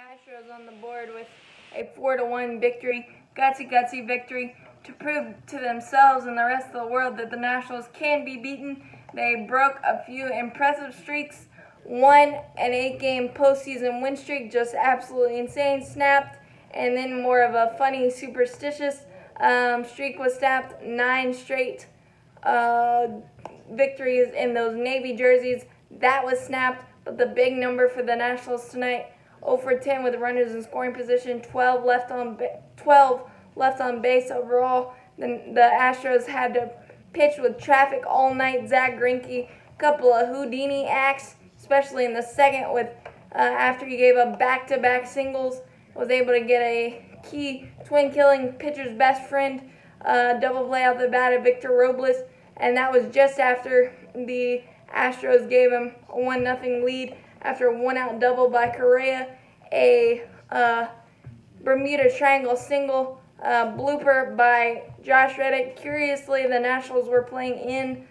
Astros on the board with a 4 to 1 victory, gutsy, gutsy victory to prove to themselves and the rest of the world that the Nationals can be beaten. They broke a few impressive streaks, won an eight game postseason win streak, just absolutely insane, snapped, and then more of a funny, superstitious um, streak was snapped, nine straight uh, victories in those Navy jerseys. That was snapped, but the big number for the Nationals tonight 0 for 10 with runners in scoring position, 12 left on 12 left on base overall. Then the Astros had to pitch with traffic all night. Zack Greinke, couple of Houdini acts, especially in the second with uh, after he gave up back-to-back singles, was able to get a key twin killing pitcher's best friend uh, double play out the bat of Victor Robles, and that was just after the Astros gave him a one nothing lead after a one out double by Correa, a uh, Bermuda Triangle single uh, blooper by Josh Reddick. Curiously, the Nationals were playing in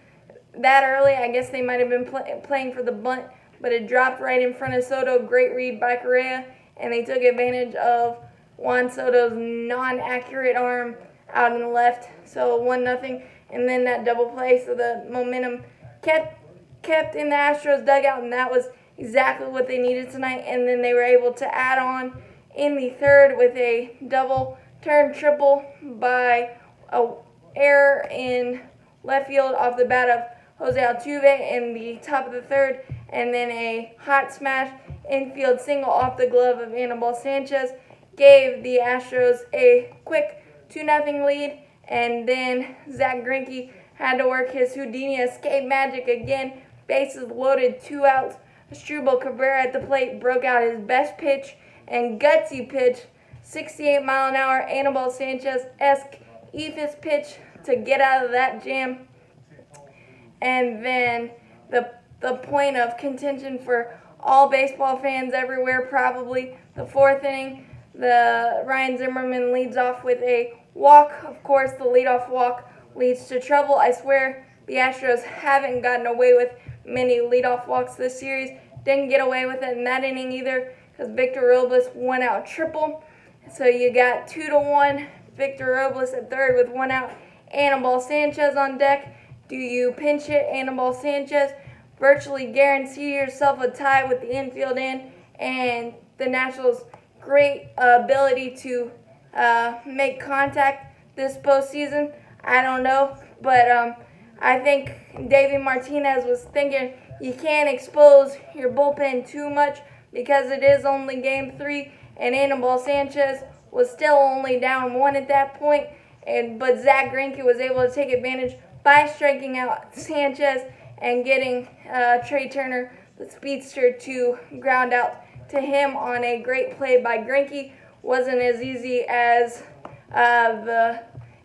that early. I guess they might have been pl playing for the bunt, but it dropped right in front of Soto. Great read by Correa, and they took advantage of Juan Soto's non-accurate arm out in the left. So one nothing, and then that double play. So the momentum kept kept in the Astros dugout, and that was exactly what they needed tonight. And then they were able to add on in the third with a double turn triple by a error in left field off the bat of Jose Altuve in the top of the third, and then a hot smash infield single off the glove of Anibal Sanchez gave the Astros a quick 2 0 lead, and then Zack Greinke had to work his Houdini escape magic again. Bases loaded, two outs. Asdrubal Cabrera at the plate broke out his best pitch and gutsy pitch, 68 mile an hour Anibal Sanchez esque Eephus pitch to get out of that jam. And then the the point of contention for all baseball fans everywhere, probably the fourth inning. The Ryan Zimmerman leads off with a walk. Of course, the leadoff walk leads to trouble. I swear the Astros haven't gotten away with many leadoff walks this series. Didn't get away with it in that inning either because Victor Robles went out triple. So you got two to one. Victor Robles at third with one out. Anibal Sanchez on deck. Do you pinch it, Anibal Sanchez? Virtually guarantee yourself a tie with the infield in and the Nationals' great ability to uh, make contact this postseason. I don't know, but um, I think Davey Martinez was thinking you can't expose your bullpen too much because it is only game three, and Anibal Sanchez was still only down one at that point, and but Zack Greinke was able to take advantage by striking out Sanchez and getting uh, Trea Turner, the speedster, to ground out to him on a great play by Greinke. Wasn't as easy as uh, the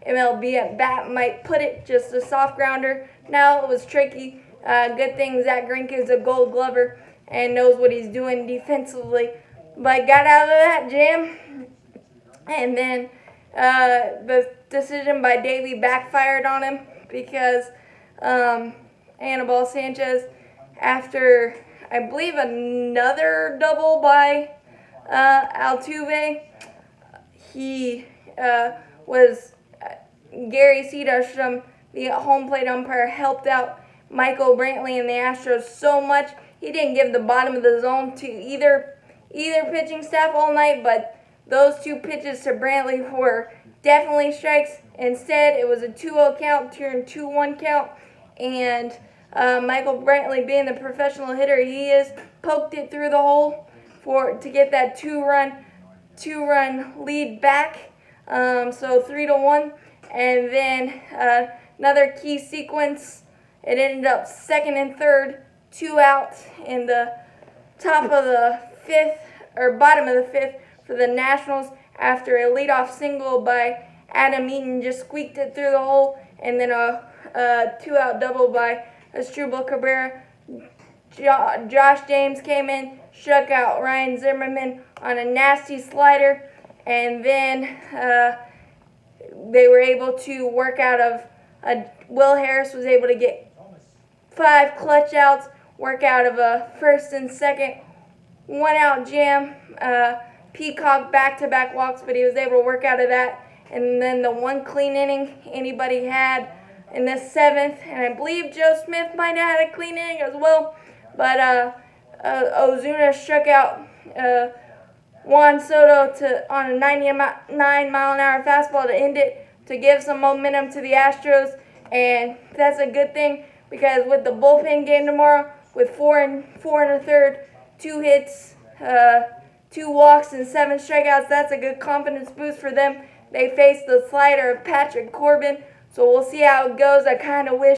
MLB at bat might put it, just a soft grounder. Now it was tricky. Uh, good thing Zack Greinke is a gold glover and knows what he's doing defensively. But got out of that jam. And then uh, the decision by Davey backfired on him because um, Sanchez, after I believe another double by uh, Altuve, he uh, was Gary Cederstrom, the home plate umpire, helped out Michael Brantley and the Astros so much. He didn't give the bottom of the zone to either either pitching staff all night, but those two pitches to Brantley were definitely strikes. Instead, it was a 2-0 count, turned 2-1 count, and uh, Michael Brantley, being the professional hitter he is, poked it through the hole for to get that two-run two-run lead back. Um, so three to one. And then uh, another key sequence. It ended up second and third, two out in the top of the fifth, or bottom of the fifth for the Nationals after a leadoff single by Adam Eaton just squeaked it through the hole, and then a, a two-out double by Asdrubal Cabrera. Jo Josh James came in, struck out Ryan Zimmerman on a nasty slider, and then uh, they were able to work out of a, Will Harris was able to get five clutch outs, work out of a first and second one out jam. Uh, Peacock back-to-back walks, but he was able to work out of that. And then the one clean inning anybody had in the seventh, and I believe Joe Smith might have had a clean inning as well. But uh, uh, Osuna struck out uh, Juan Soto to on a 99 mile an hour fastball to end it to give some momentum to the Astros, and that's a good thing because with the bullpen game tomorrow, with four and four and a third, two hits, uh, two walks, and seven strikeouts, that's a good confidence boost for them. They face the slider of Patrick Corbin, so we'll see how it goes. I kind of wish.